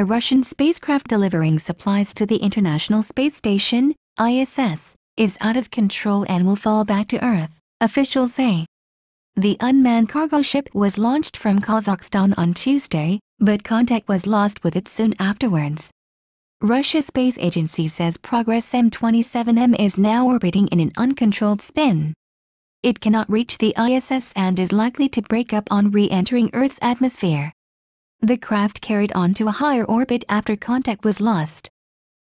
a Russian spacecraft delivering supplies to the International Space Station, ISS, is out of control and will fall back to Earth, officials say. The unmanned cargo ship was launched from Kazakhstan on Tuesday, but contact was lost with it soon afterwards. Russia's space agency says Progress M27M is now orbiting in an uncontrolled spin. It cannot reach the ISS and is likely to break up on re-entering Earth's atmosphere. The craft carried on to a higher orbit after contact was lost.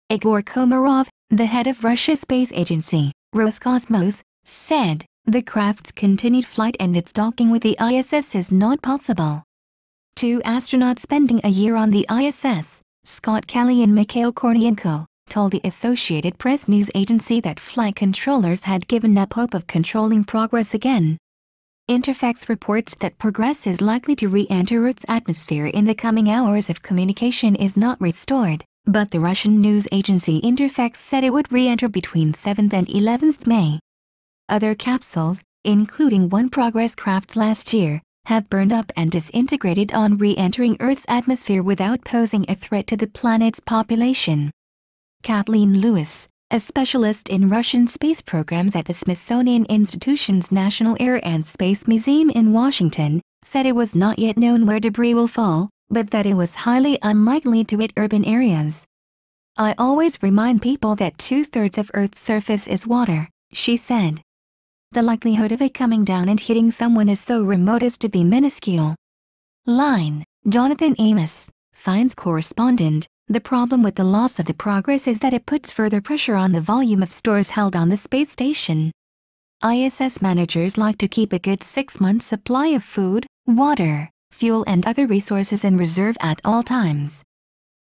Igor Komarov, the head of Russia's space agency, Roscosmos, said, the craft's continued flight and its docking with the ISS is not possible. Two astronauts spending a year on the ISS, Scott Kelly and Mikhail Kornienko, told the Associated Press news agency that flight controllers had given up hope of controlling progress again. Interfax reports that Progress is likely to re-enter Earth's atmosphere in the coming hours if communication is not restored, but the Russian news agency Interfax said it would re-enter between 7th and 11th May. Other capsules, including one Progress craft last year, have burned up and disintegrated on re-entering Earth's atmosphere without posing a threat to the planet's population. Cathleen Lewis, a specialist in Russian space programs at the Smithsonian Institution's National Air and Space Museum in Washington, said it was not yet known where debris will fall, but that it was highly unlikely to hit urban areas. I always remind people that two-thirds of Earth's surface is water, she said the likelihood of it coming down and hitting someone is so remote as to be minuscule. Line, Jonathan Amos, science correspondent, the problem with the loss of the progress is that it puts further pressure on the volume of stores held on the space station. ISS managers like to keep a good six months supply of food, water, fuel and other resources in reserve at all times.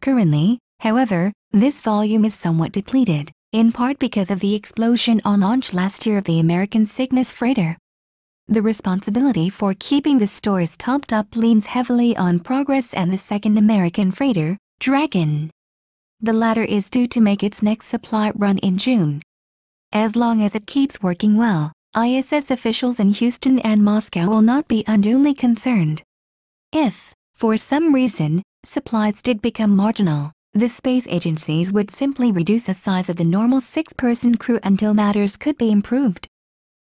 Currently, however, this volume is somewhat depleted in part because of the explosion on launch last year of the American Cygnus freighter. The responsibility for keeping the stores topped up leans heavily on Progress and the second American freighter, Dragon. The latter is due to make its next supply run in June. As long as it keeps working well, ISS officials in Houston and Moscow will not be unduly concerned. If, for some reason, supplies did become marginal, the space agencies would simply reduce the size of the normal six-person crew until matters could be improved.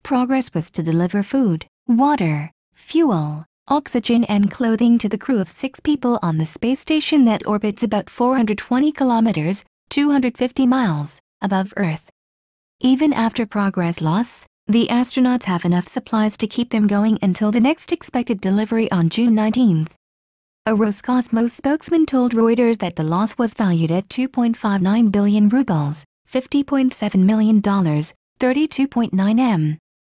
Progress was to deliver food, water, fuel, oxygen and clothing to the crew of six people on the space station that orbits about 420 kilometers, 250 miles, above Earth. Even after Progress loss, the astronauts have enough supplies to keep them going until the next expected delivery on June 19. A Roscosmos spokesman told Reuters that the loss was valued at 2.59 billion rubles, $50.7 million, 32.9 m.